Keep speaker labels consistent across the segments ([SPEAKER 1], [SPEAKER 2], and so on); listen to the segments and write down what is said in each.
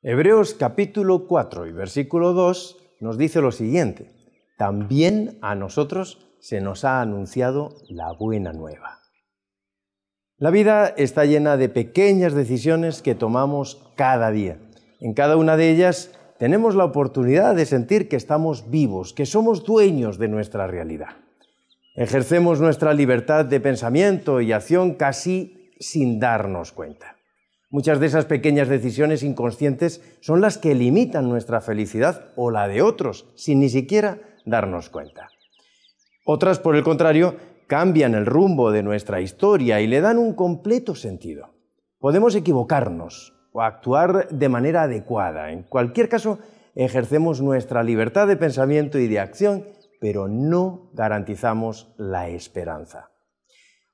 [SPEAKER 1] Hebreos capítulo 4 y versículo 2 nos dice lo siguiente, también a nosotros se nos ha anunciado la buena nueva. La vida está llena de pequeñas decisiones que tomamos cada día. En cada una de ellas tenemos la oportunidad de sentir que estamos vivos, que somos dueños de nuestra realidad. Ejercemos nuestra libertad de pensamiento y acción casi sin darnos cuenta. Muchas de esas pequeñas decisiones inconscientes son las que limitan nuestra felicidad o la de otros, sin ni siquiera darnos cuenta. Otras, por el contrario, cambian el rumbo de nuestra historia y le dan un completo sentido. Podemos equivocarnos o actuar de manera adecuada. En cualquier caso, ejercemos nuestra libertad de pensamiento y de acción, pero no garantizamos la esperanza.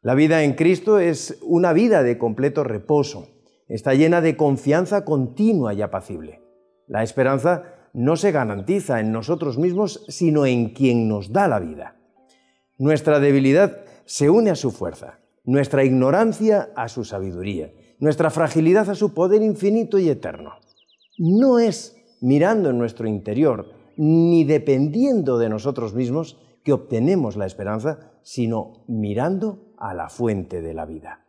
[SPEAKER 1] La vida en Cristo es una vida de completo reposo, está llena de confianza continua y apacible. La esperanza no se garantiza en nosotros mismos, sino en quien nos da la vida. Nuestra debilidad se une a su fuerza, nuestra ignorancia a su sabiduría, nuestra fragilidad a su poder infinito y eterno. No es mirando en nuestro interior, ni dependiendo de nosotros mismos, que obtenemos la esperanza, sino mirando a la fuente de la vida.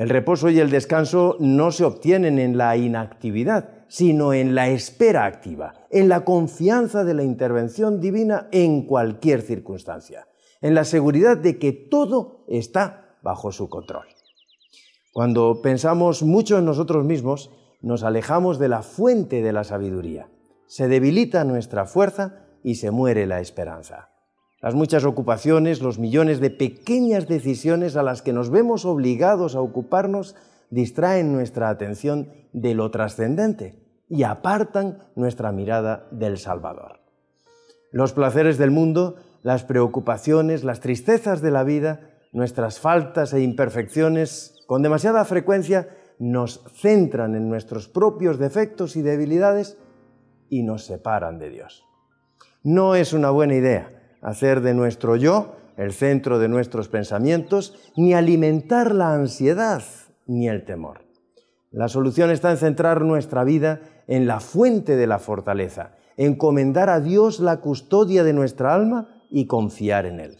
[SPEAKER 1] El reposo y el descanso no se obtienen en la inactividad, sino en la espera activa, en la confianza de la intervención divina en cualquier circunstancia, en la seguridad de que todo está bajo su control. Cuando pensamos mucho en nosotros mismos, nos alejamos de la fuente de la sabiduría, se debilita nuestra fuerza y se muere la esperanza. Las muchas ocupaciones, los millones de pequeñas decisiones a las que nos vemos obligados a ocuparnos distraen nuestra atención de lo trascendente y apartan nuestra mirada del Salvador. Los placeres del mundo, las preocupaciones, las tristezas de la vida, nuestras faltas e imperfecciones, con demasiada frecuencia nos centran en nuestros propios defectos y debilidades y nos separan de Dios. No es una buena idea hacer de nuestro yo el centro de nuestros pensamientos, ni alimentar la ansiedad ni el temor. La solución está en centrar nuestra vida en la fuente de la fortaleza, encomendar a Dios la custodia de nuestra alma y confiar en Él.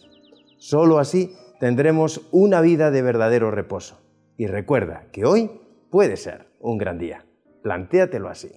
[SPEAKER 1] Solo así tendremos una vida de verdadero reposo. Y recuerda que hoy puede ser un gran día. Plantéatelo así.